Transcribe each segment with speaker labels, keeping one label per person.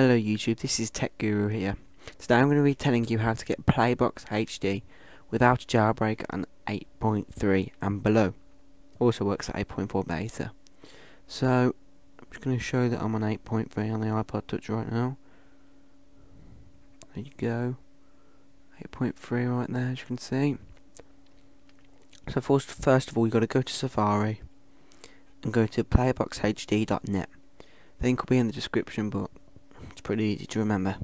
Speaker 1: Hello YouTube, this is Tech Guru here. Today I'm going to be telling you how to get Playbox HD without a jailbreak on 8.3 and below. Also works at 8.4 beta. So, I'm just going to show that I'm on 8.3 on the iPod Touch right now. There you go. 8.3 right there as you can see. So first, first of all, you've got to go to Safari and go to playboxhd.net. The link will be in the description, but it's pretty easy to remember.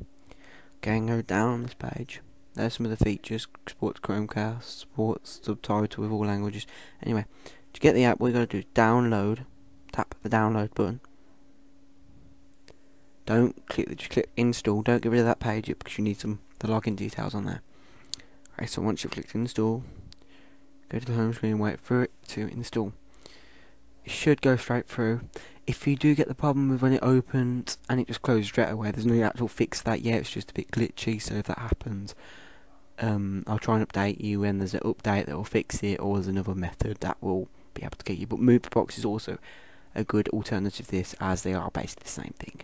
Speaker 1: Okay, go down this page. There's some of the features. Sports Chromecast, sports subtitle with all languages. Anyway, to get the app, what you got to do is download. Tap the download button. Don't click. Just click install. Don't get rid of that page because you need some the login details on there. Okay, so once you've clicked install, go to the home screen and wait for it to install. It should go straight through if you do get the problem with when it opens and it just closes straight away, there's no actual fix for that yet, it's just a bit glitchy, so if that happens, um, I'll try and update you when there's an update that will fix it, or there's another method that will be able to get you. But Movie-Box is also a good alternative to this, as they are basically the same thing.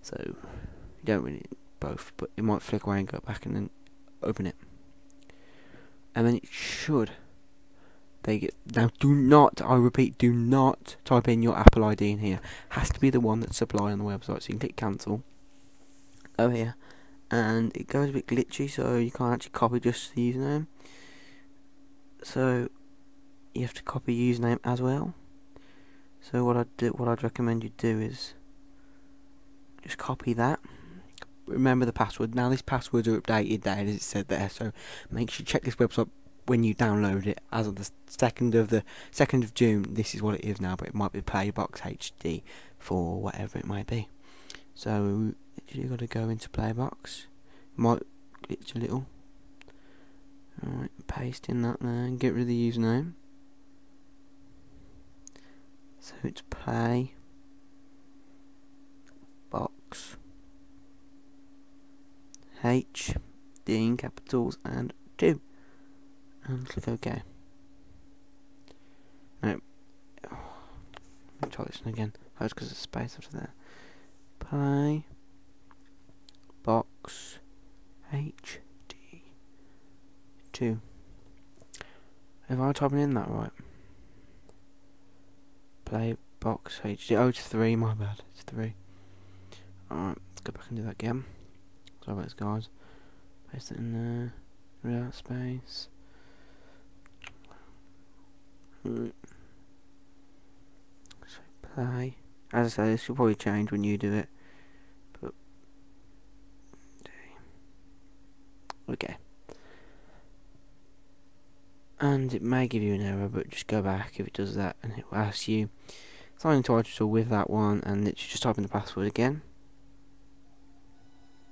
Speaker 1: So, you don't really both, but it might flick away and go back and then open it. And then it should they get now. Do not, I repeat, do not type in your Apple ID in here. Has to be the one that's supplied on the website. So you can click cancel. Oh, Go here, and it goes a bit glitchy, so you can't actually copy just the username. So you have to copy username as well. So what I'd do, what I'd recommend you do is just copy that. Remember the password. Now these passwords are updated there as it said there, so make sure you check this website when you download it as of the second of the second of June. This is what it is now, but it might be Playbox HD for whatever it might be. So you got to go into Playbox. Might glitch a little. Alright, paste in that there and get rid of the username. So it's play box H D in capitals and two and click OK. No. Oh, let me try this one again. Oh, it's because of space after that. Play box HD two. If I typing in that right? Play box HD. Oh, it's three. My bad. It's three. Alright, let's go back and do that again. Sorry about this, guys. Paste it in there. Without space. So play. As I say, this will probably change when you do it. But okay. And it may give you an error, but just go back if it does that, and it will ask you sign into iTunes with that one, and it's just type in the password again.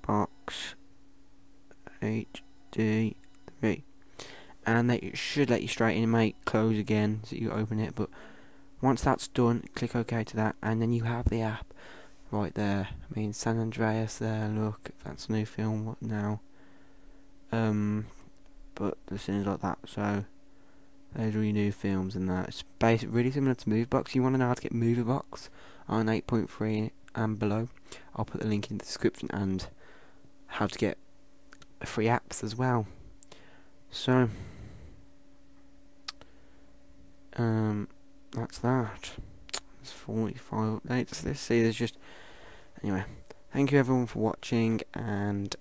Speaker 1: Box HD three and they should let you straight in make close again so you open it. But once that's done click OK to that. And then you have the app right there. I mean San Andreas there look that's a new film now? Um but the scenes like that so there's really new films and that. It's basically really similar to Movie-Box. You want to know how to get Movie-Box? On 8.3 and below. I'll put the link in the description and how to get free apps as well. So um, that's that. There's 45 updates. Let's see, there's just... Anyway, thank you everyone for watching, and